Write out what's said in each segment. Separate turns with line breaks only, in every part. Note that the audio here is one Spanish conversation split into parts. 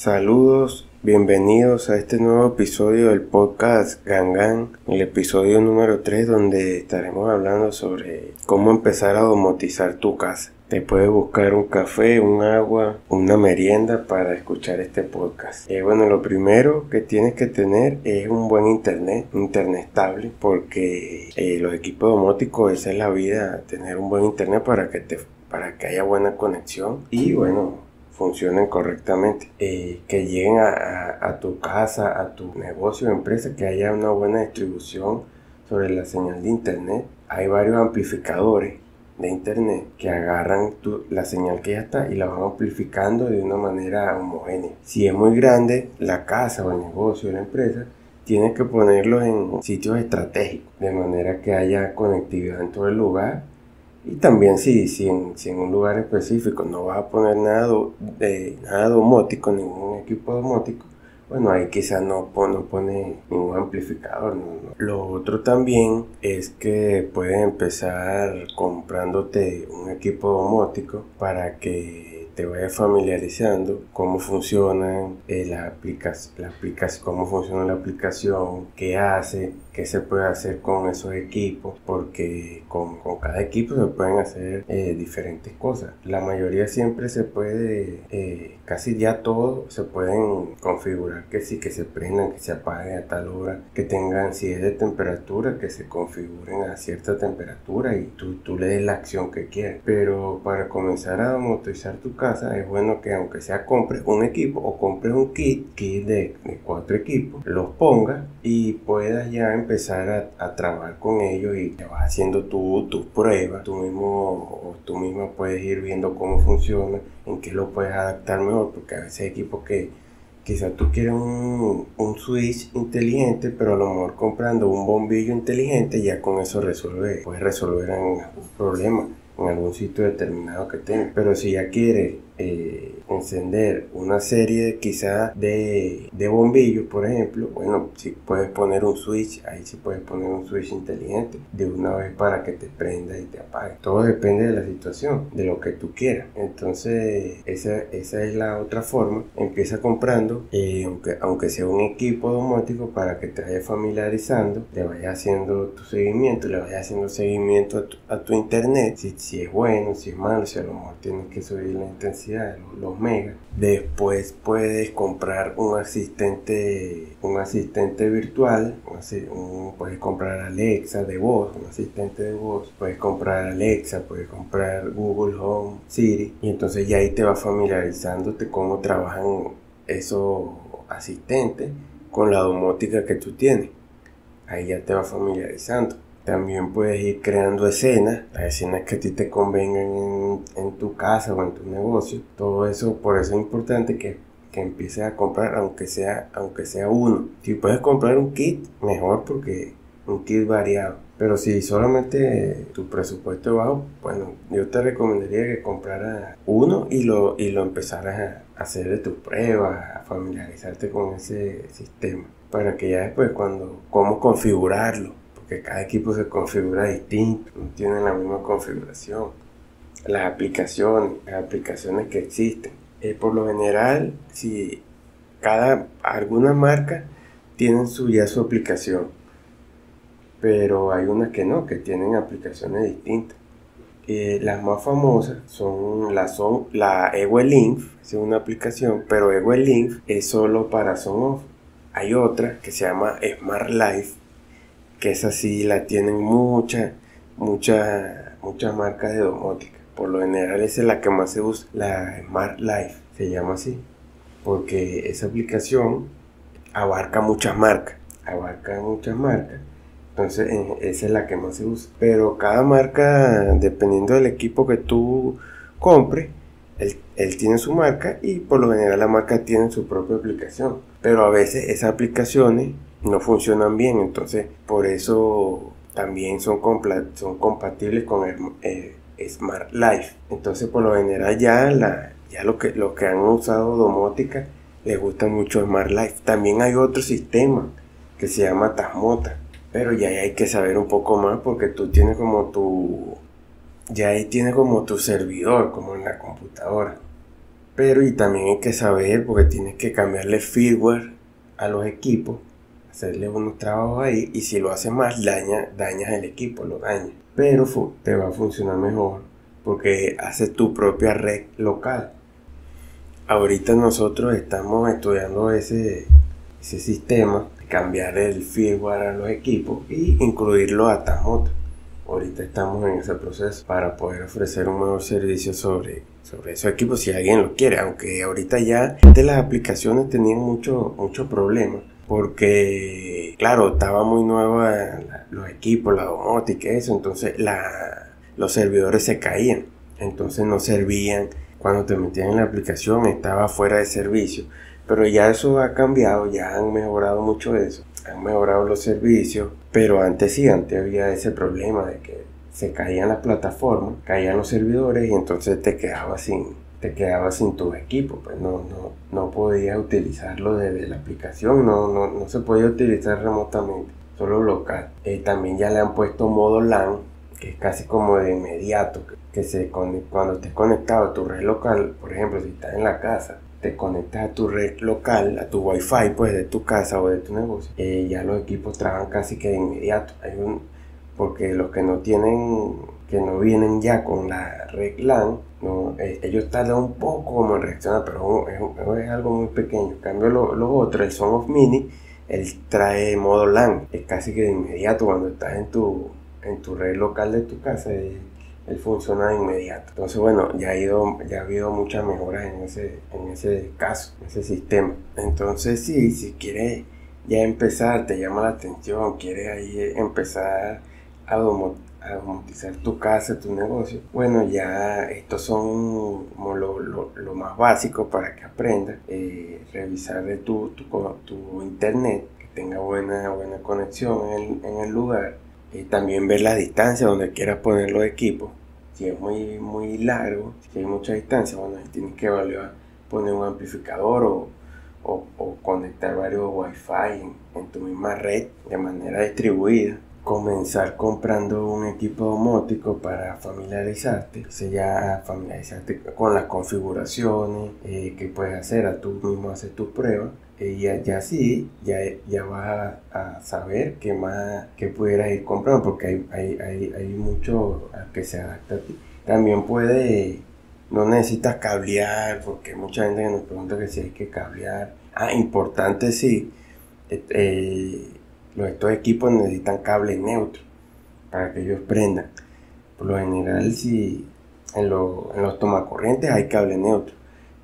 Saludos, bienvenidos a este nuevo episodio del podcast Gangan, el episodio número 3 donde estaremos hablando sobre cómo empezar a domotizar tu casa. Te puedes buscar un café, un agua, una merienda para escuchar este podcast. Eh, bueno, lo primero que tienes que tener es un buen internet, internet estable, porque eh, los equipos domóticos, esa es la vida, tener un buen internet para que te para que haya buena conexión y bueno funcionen correctamente, eh, que lleguen a, tu casa, a tu negocio empresa, que haya una buena distribución sobre la señal de internet. Hay varios amplificadores de internet que agarran la señal que ya está y la van amplificando de una manera homogénea. Si es muy grande la casa o el negocio o la empresa, tienes que ponerlos en sitios estratégicos, de manera que haya conectividad en todo el lugar y también si, si, en, si en un lugar específico no vas a poner nada, de, nada domótico, ningún equipo domótico, bueno, ahí quizás no, no pone ningún amplificador. Lo otro también es que puedes empezar comprándote un equipo domótico para que te vayas familiarizando cómo funcionan eh, la, aplicación, cómo funciona la aplicación, qué hace, se puede hacer con esos equipos, porque con, con cada equipo se pueden hacer eh, diferentes cosas. La mayoría siempre se puede, eh, casi ya todo se pueden configurar que sí, que se prendan, que se apaguen a tal hora, que tengan, si es de temperatura, que se configuren a cierta temperatura y tú, tú le des la acción que quieres. Pero para comenzar a motorizar tu casa es bueno que aunque sea compres un equipo o compres un kit, kit de, de cuatro equipos, los pongas y puedas ya empezar a, trabajar con ellos y te vas haciendo tú tus pruebas, tú mismo o tú misma puedes ir viendo cómo funciona, en qué lo puedes adaptar mejor, porque a veces hay equipos que quizás tú quieres un, un, switch inteligente, pero a lo mejor comprando un bombillo inteligente ya con eso resuelve, puedes resolver algún problema en algún sitio determinado que tengas. Pero si ya quieres eh, encender una serie quizás de, de bombillos, por ejemplo, bueno, si puedes poner un switch, ahí sí puedes poner un switch inteligente de una vez para que te prenda y te apague. Todo depende de la situación, de lo que tú quieras. Entonces, esa, esa es la otra forma. Empieza comprando, eh, aunque, aunque sea un equipo domótico, para que te vayas familiarizando, le vayas haciendo tu seguimiento, le vayas haciendo seguimiento a tu, internet, si, si es bueno, si es malo, si a lo mejor tienes que subir la intensidad, los megas. Después puedes comprar un asistente, un asistente virtual, puedes comprar Alexa de voz, un asistente de voz, puedes comprar Alexa, puedes comprar Google Home, Siri, y entonces ya ahí te vas familiarizándote cómo trabajan esos asistentes con la domótica que tú tienes. Ahí ya te vas familiarizando. También puedes ir creando escenas, las escenas que a ti te convengan en, tu casa o en tu negocio. Todo eso, por eso es importante que, que empieces a comprar, aunque sea, aunque sea uno. Si puedes comprar un kit, mejor porque un kit variado. Pero si solamente tu presupuesto es bajo, bueno, yo te recomendaría que compraras uno y lo, y lo empezaras a hacer de tus pruebas, a familiarizarte con ese sistema. Para que ya después cuando, cómo configurarlo, que cada equipo se configura distinto, no tienen la misma configuración. Las aplicaciones, las aplicaciones que existen. Eh, por lo general, si cada, algunas marcas tienen su, ya su aplicación, pero hay unas que no, que tienen aplicaciones distintas. Eh, las más famosas son la, son, la es una aplicación, pero EWELINF es solo para Sonoff. Hay otra que se llama Smart Life, que esa sí la tienen muchas, muchas, muchas marcas de domótica. Por lo general esa es la que más se usa, la Smart Life, se llama así, porque esa aplicación abarca muchas marcas, abarca muchas marcas. Entonces esa es la que más se usa. Pero cada marca, dependiendo del equipo que tú compres, él, él, tiene su marca y por lo general la marca tiene su propia aplicación. Pero a veces esas aplicaciones no funcionan bien, entonces por eso también son, son compatibles con el, Smart Life. Entonces por lo general ya, la, ya lo que, los que han usado domótica les gusta mucho Smart Life. También hay otro sistema que se llama Tasmota, pero ya hay que saber un poco más porque tú tienes como tu, ya ahí tienes como tu servidor, como en la computadora. Pero y también hay que saber, porque tienes que cambiarle firmware a los equipos, hacerle unos trabajos ahí, y si lo haces mal, daña, dañas el equipo, lo dañas. Pero te va a funcionar mejor porque haces tu propia red local. Ahorita nosotros estamos estudiando ese, ese sistema, cambiar el firmware a los equipos y incluirlo a Tamoto. Ahorita estamos en ese proceso para poder ofrecer un mejor servicio sobre, sobre esos equipos si alguien lo quiere. Aunque ahorita ya de las aplicaciones tenían muchos mucho problemas. Porque, claro, estaba muy nueva los equipos, la domótica eso. Entonces la, los servidores se caían. Entonces no servían. Cuando te metían en la aplicación estaba fuera de servicio. Pero ya eso ha cambiado, ya han mejorado mucho eso han mejorado los servicios, pero antes sí, antes había ese problema de que se caían las plataformas, caían los servidores y entonces te quedabas sin, te quedabas sin tu equipo, pues no, no, no podías utilizarlo desde la aplicación, no, no, no se podía utilizar remotamente, solo local. Eh, también ya le han puesto modo LAN, que es casi como de inmediato, que, que se, cuando estés conectado a tu red local, por ejemplo, si estás en la casa, te conectas a tu red local, a tu wifi pues de tu casa o de tu negocio, eh, ya los equipos trabajan casi que de inmediato. Hay un, porque los que no tienen, que no vienen ya con la red LAN, no, eh, ellos tardan un poco como en reaccionar, pero es, algo muy pequeño. En cambio, los lo otros, el Son of Mini, él trae modo LAN, es casi que de inmediato cuando estás en tu, en tu red local de tu casa él funciona de inmediato. Entonces, bueno, ya ha, ido, ya ha habido muchas mejoras en ese, en ese caso, en ese sistema. Entonces, sí, si quieres ya empezar, te llama la atención, quieres ahí empezar a, domotizar tu casa, tu negocio, bueno, ya estos son como lo, lo, más básico para que aprendas. Eh, revisar de tu, tu, internet, que tenga buena, buena conexión en el, lugar. Y también ver la distancia donde quieras poner los equipos si es muy, muy largo, si hay mucha distancia, bueno, tienes que evaluar poner un amplificador o, o, conectar varios wifi en, en tu misma red de manera distribuida. Comenzar comprando un equipo domótico para familiarizarte, o ya familiarizarte con las configuraciones eh, que puedes hacer, a tú mismo hacer tus pruebas y ya, ya sí, ya, ya vas a, saber qué más que pudieras ir comprando porque hay, hay, hay, hay mucho que se adapta a ti. También puede, no necesitas cablear porque mucha gente nos pregunta que si hay que cablear. Ah, importante sí. Eh, estos equipos necesitan cable neutro para que ellos prendan. Por lo general, si en, en los tomacorrientes hay cable neutro,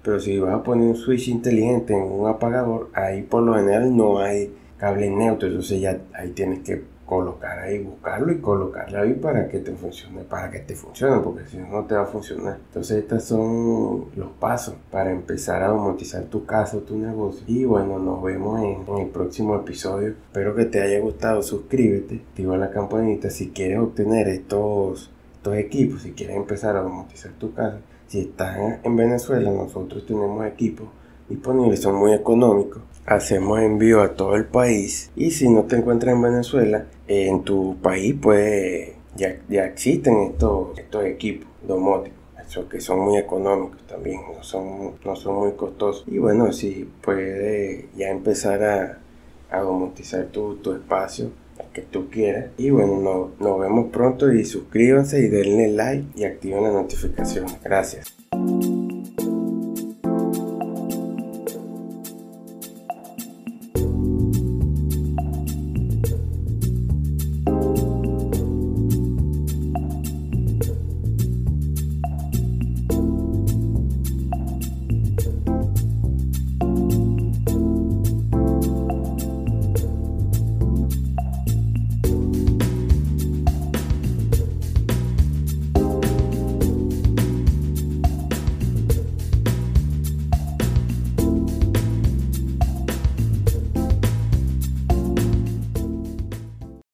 pero si vas a poner un switch inteligente en un apagador, ahí por lo general no hay cable neutro, entonces ya ahí tienes que colocar ahí, buscarlo y colocarlo ahí para que te funcione, para que te funcione, porque si no, no te va a funcionar. Entonces, estos son los pasos para empezar a domotizar tu casa tu negocio. Y bueno, nos vemos en, el próximo episodio. Espero que te haya gustado. Suscríbete, activa la campanita si quieres obtener estos, estos equipos, si quieres empezar a domotizar tu casa. Si estás en Venezuela, nosotros tenemos equipos disponibles, son muy económicos hacemos envío a todo el país y si no te encuentras en Venezuela, en tu país pues ya, ya existen estos, estos equipos domóticos que son muy económicos también, no son, no son muy costosos. Y bueno, si puedes ya empezar a, a domotizar tu, tu espacio que tú quieras. Y bueno, nos vemos pronto y suscríbanse y denle like y activen las notificaciones. Gracias.